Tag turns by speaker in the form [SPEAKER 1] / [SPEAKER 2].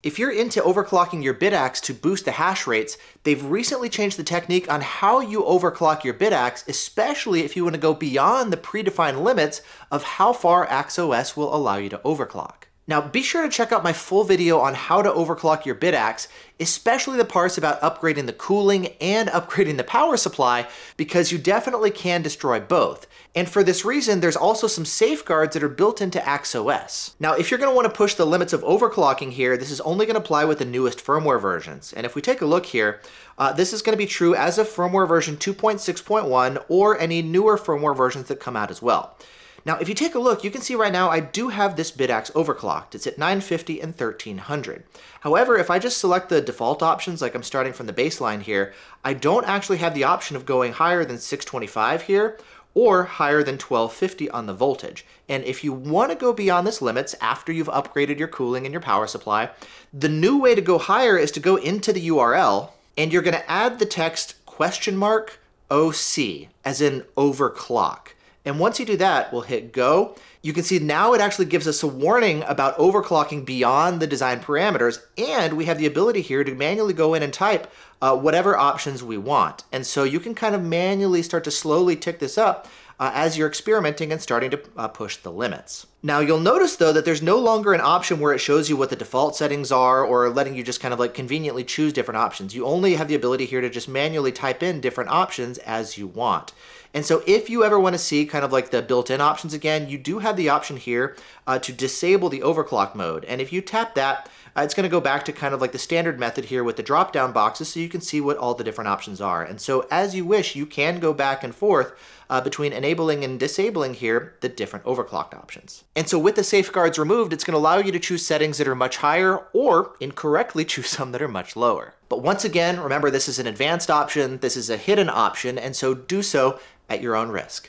[SPEAKER 1] If you're into overclocking your Bitaxe to boost the hash rates, they've recently changed the technique on how you overclock your Bitaxe, especially if you want to go beyond the predefined limits of how far AxeOS will allow you to overclock. Now be sure to check out my full video on how to overclock your Bitaxe, especially the parts about upgrading the cooling and upgrading the power supply, because you definitely can destroy both. And for this reason, there's also some safeguards that are built into AxeOS. Now, if you're gonna to want to push the limits of overclocking here, this is only gonna apply with the newest firmware versions. And if we take a look here, uh, this is gonna be true as of firmware version 2.6.1 or any newer firmware versions that come out as well. Now, if you take a look, you can see right now I do have this Bitaxe overclocked. It's at 950 and 1300. However, if I just select the default options, like I'm starting from the baseline here, I don't actually have the option of going higher than 625 here, or higher than 1250 on the voltage. And if you want to go beyond this limits after you've upgraded your cooling and your power supply, the new way to go higher is to go into the URL and you're going to add the text question mark OC, as in overclock. And once you do that, we'll hit go. You can see now it actually gives us a warning about overclocking beyond the design parameters, and we have the ability here to manually go in and type uh, whatever options we want. And so you can kind of manually start to slowly tick this up uh, as you're experimenting and starting to uh, push the limits. Now you'll notice though that there's no longer an option where it shows you what the default settings are or letting you just kind of like conveniently choose different options. You only have the ability here to just manually type in different options as you want. And so if you ever want to see kind of like the built-in options again, you do have the option here uh, to disable the overclock mode. And if you tap that, uh, it's going to go back to kind of like the standard method here with the drop-down boxes so you can see what all the different options are. And so as you wish, you can go back and forth uh, between enabling and disabling here the different overclocked options. And so with the safeguards removed, it's going to allow you to choose settings that are much higher or incorrectly choose some that are much lower. But once again, remember this is an advanced option, this is a hidden option, and so do so at your own risk.